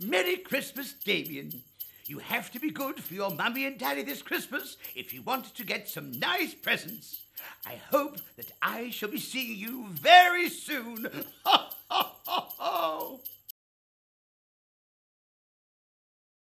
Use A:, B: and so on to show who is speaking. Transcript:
A: Merry Christmas, Damien. You have to be good for your mummy and daddy this Christmas if you want to get some nice presents. I hope that I shall be seeing you very soon.